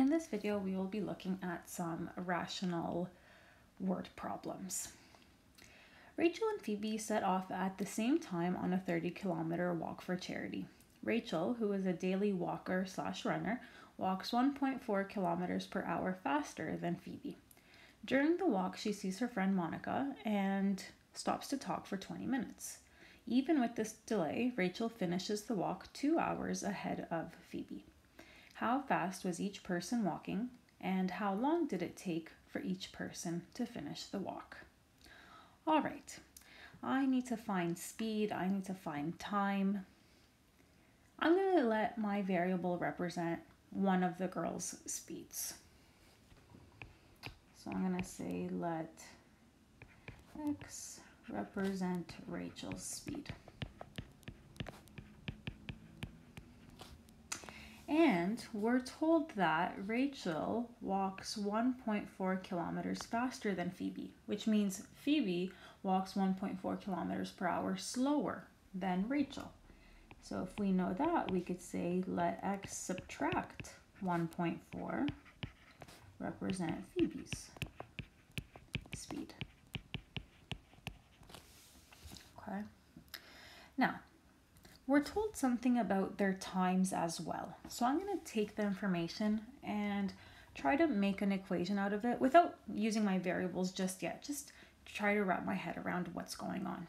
In this video, we will be looking at some rational word problems. Rachel and Phoebe set off at the same time on a 30 kilometer walk for charity. Rachel, who is a daily walker slash runner, walks 1.4 kilometers per hour faster than Phoebe. During the walk, she sees her friend Monica and stops to talk for 20 minutes. Even with this delay, Rachel finishes the walk two hours ahead of Phoebe. How fast was each person walking, and how long did it take for each person to finish the walk? All right, I need to find speed, I need to find time. I'm going to let my variable represent one of the girls' speeds. So I'm going to say let x represent Rachel's speed. And we're told that Rachel walks 1.4 kilometers faster than Phoebe, which means Phoebe walks 1.4 kilometers per hour slower than Rachel. So if we know that, we could say let x subtract 1.4 represent Phoebe's speed. Okay. Now, we're told something about their times as well. So I'm going to take the information and try to make an equation out of it without using my variables just yet. Just try to wrap my head around what's going on.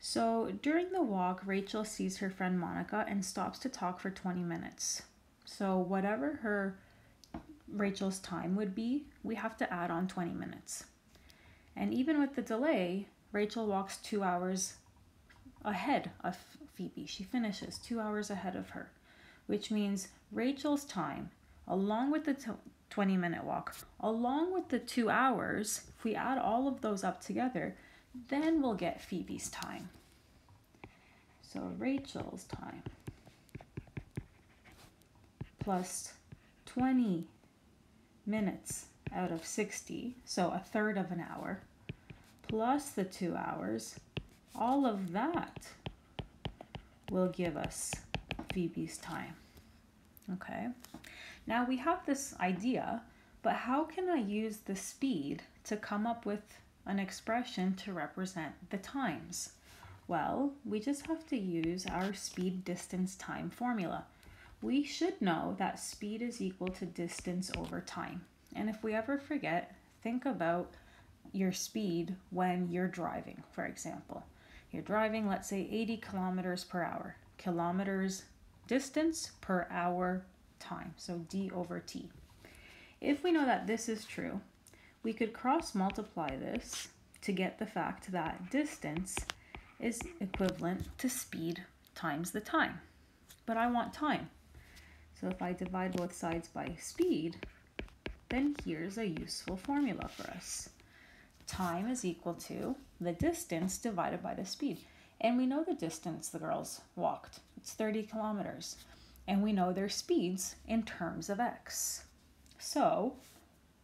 So during the walk, Rachel sees her friend Monica and stops to talk for 20 minutes. So whatever her Rachel's time would be, we have to add on 20 minutes. And even with the delay, Rachel walks two hours ahead of Phoebe. She finishes two hours ahead of her, which means Rachel's time, along with the 20 minute walk, along with the two hours, if we add all of those up together, then we'll get Phoebe's time. So Rachel's time plus 20 minutes out of 60, so a third of an hour, plus the two hours, all of that will give us Phoebe's time. Okay, now we have this idea, but how can I use the speed to come up with an expression to represent the times? Well, we just have to use our speed distance time formula. We should know that speed is equal to distance over time. And if we ever forget, think about your speed when you're driving, for example. You're driving, let's say 80 kilometers per hour. Kilometers distance per hour time, so d over t. If we know that this is true, we could cross multiply this to get the fact that distance is equivalent to speed times the time. But I want time. So if I divide both sides by speed, then here's a useful formula for us time is equal to the distance divided by the speed. And we know the distance the girls walked. It's 30 kilometers. And we know their speeds in terms of x. So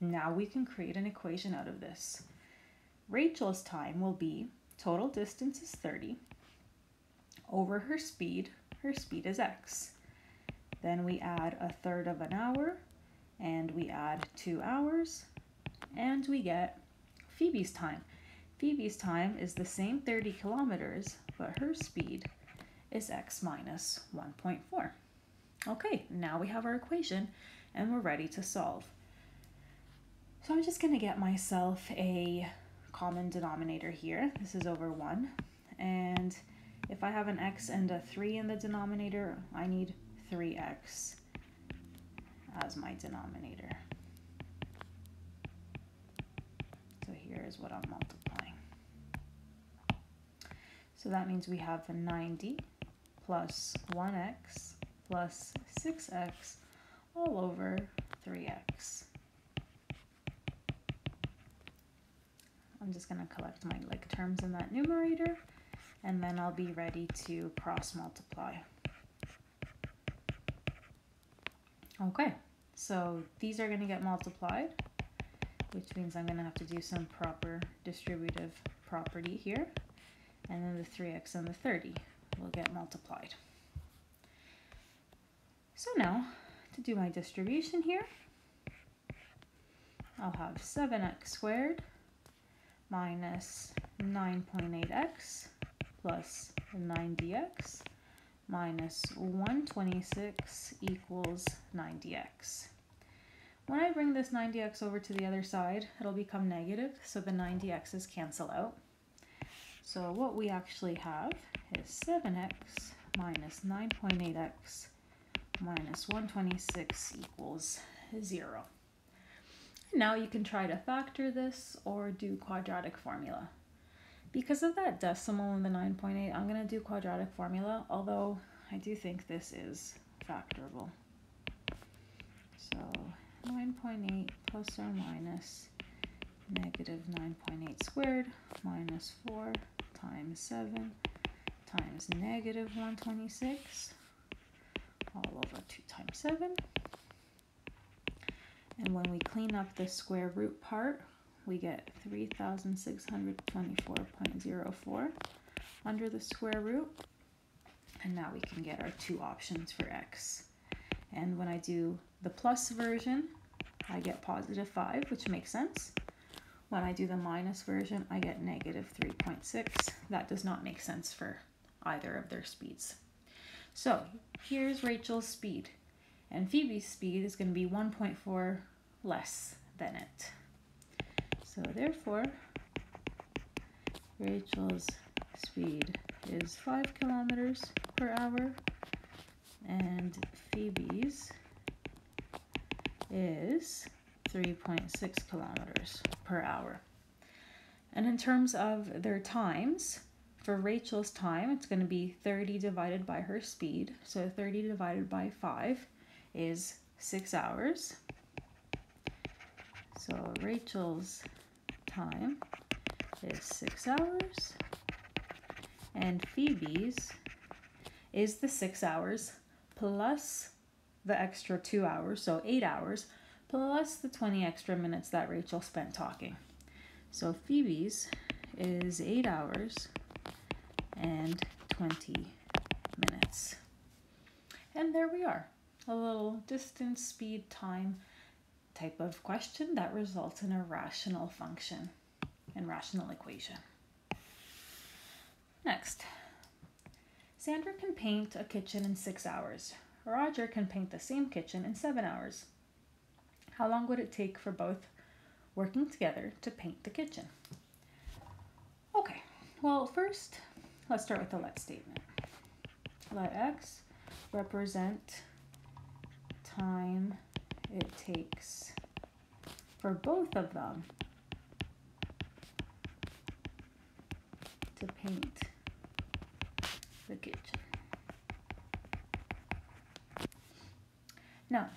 now we can create an equation out of this. Rachel's time will be total distance is 30 over her speed. Her speed is x. Then we add a third of an hour and we add two hours and we get Phoebe's time. Phoebe's time is the same 30 kilometers, but her speed is x minus 1.4. Okay, now we have our equation and we're ready to solve. So I'm just going to get myself a common denominator here. This is over 1. And if I have an x and a 3 in the denominator, I need 3x as my denominator. Here is what I'm multiplying. So that means we have a 90 plus 1x plus 6x all over 3x. I'm just going to collect my like terms in that numerator and then I'll be ready to cross multiply. Okay, so these are going to get multiplied which means I'm going to have to do some proper distributive property here. And then the 3x and the 30 will get multiplied. So now, to do my distribution here, I'll have 7x squared minus 9.8x plus 90x minus 126 equals 90x. When I bring this 90x over to the other side, it'll become negative, so the 90x's cancel out. So what we actually have is 7x minus 9.8x minus 126 equals 0. Now you can try to factor this or do quadratic formula. Because of that decimal in the 9.8, I'm going to do quadratic formula, although I do think this is factorable. So 9.8 plus or minus negative 9.8 squared minus 4 times 7 times negative 126 all over 2 times 7. And when we clean up the square root part, we get 3,624.04 under the square root. And now we can get our two options for x. And when I do the plus version, I get positive 5, which makes sense. When I do the minus version, I get negative 3.6. That does not make sense for either of their speeds. So here's Rachel's speed, and Phoebe's speed is going to be 1.4 less than it. So therefore, Rachel's speed is 5 kilometers per hour, and Phoebe's is 3.6 kilometers per hour. And in terms of their times, for Rachel's time, it's going to be 30 divided by her speed. So 30 divided by 5 is 6 hours. So Rachel's time is 6 hours. And Phoebe's is the 6 hours plus the extra 2 hours, so 8 hours, plus the 20 extra minutes that Rachel spent talking. So Phoebe's is 8 hours and 20 minutes. And there we are, a little distance, speed, time type of question that results in a rational function and rational equation. Next, Sandra can paint a kitchen in six hours. Roger can paint the same kitchen in seven hours. How long would it take for both working together to paint the kitchen? Okay, well, first Let's start with the let statement. Let x represent time it takes for both of them to paint the kitchen. Now,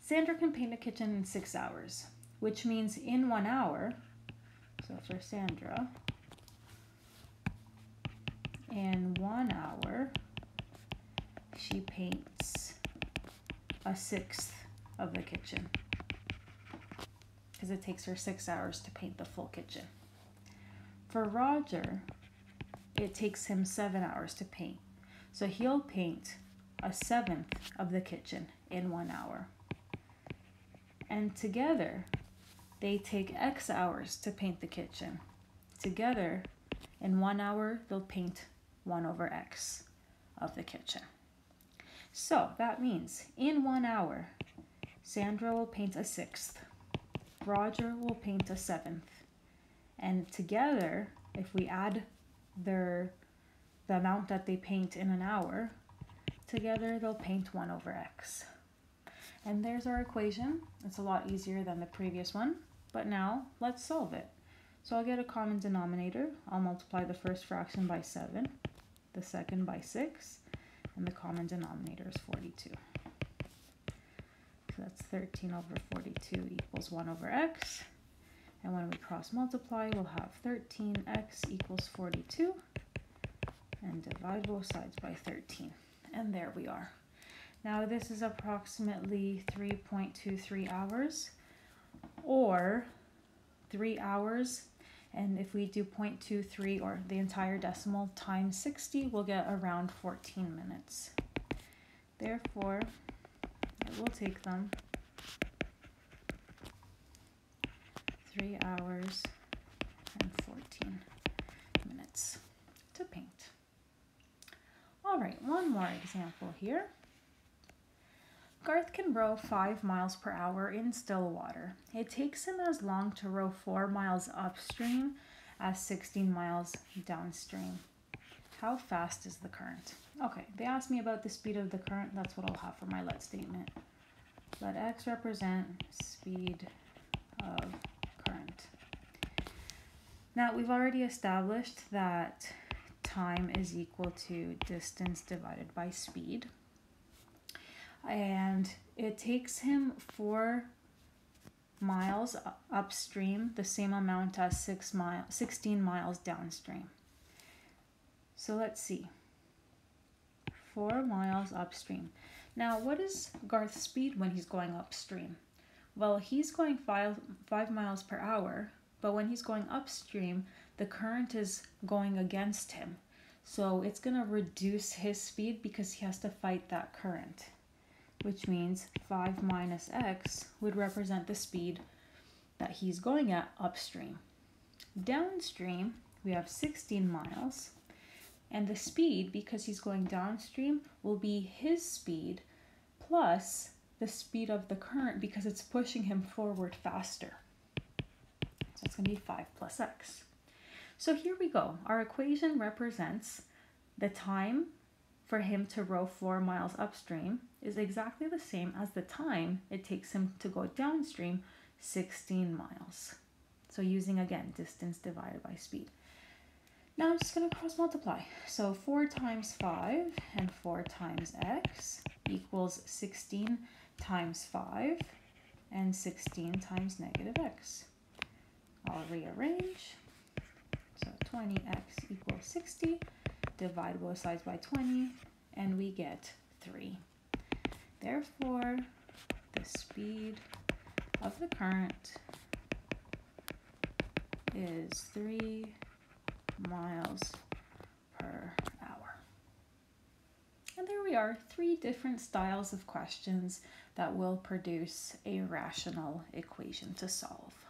Sandra can paint the kitchen in six hours, which means in one hour, so for Sandra, in one hour, she paints a sixth of the kitchen because it takes her six hours to paint the full kitchen. For Roger, it takes him seven hours to paint. So he'll paint a seventh of the kitchen in one hour. And together, they take X hours to paint the kitchen. Together, in one hour, they'll paint 1 over x of the kitchen. So that means in one hour, Sandra will paint a sixth, Roger will paint a seventh, and together, if we add their the amount that they paint in an hour, together they'll paint 1 over x. And there's our equation. It's a lot easier than the previous one, but now let's solve it. So I'll get a common denominator. I'll multiply the first fraction by 7 the second by 6, and the common denominator is 42. So that's 13 over 42 equals 1 over x. And when we cross multiply, we'll have 13x equals 42. And divide both sides by 13. And there we are. Now this is approximately 3.23 hours or 3 hours and if we do 0.23 or the entire decimal times 60, we'll get around 14 minutes. Therefore, It will take them three hours and 14 minutes to paint. All right, one more example here. Garth can row 5 miles per hour in still water. It takes him as long to row 4 miles upstream as 16 miles downstream. How fast is the current? Okay, they asked me about the speed of the current. That's what I'll have for my let statement. Let x represent speed of. Now, we've already established that time is equal to distance divided by speed and it takes him four miles upstream, the same amount as six mile, 16 miles downstream. So let's see. Four miles upstream. Now, what is Garth's speed when he's going upstream? Well, he's going five, five miles per hour, but when he's going upstream, the current is going against him. So it's going to reduce his speed because he has to fight that current which means 5 minus x would represent the speed that he's going at upstream. Downstream, we have 16 miles, and the speed, because he's going downstream, will be his speed plus the speed of the current because it's pushing him forward faster. To be 5 plus x. So here we go. Our equation represents the time for him to row four miles upstream is exactly the same as the time it takes him to go downstream 16 miles. So using again distance divided by speed. Now I'm just going to cross multiply. So 4 times 5 and 4 times x equals 16 times 5 and 16 times negative x. I'll rearrange. So 20x equals 60 divide both sides by 20, and we get 3. Therefore, the speed of the current is 3 miles per hour. And there we are, three different styles of questions that will produce a rational equation to solve.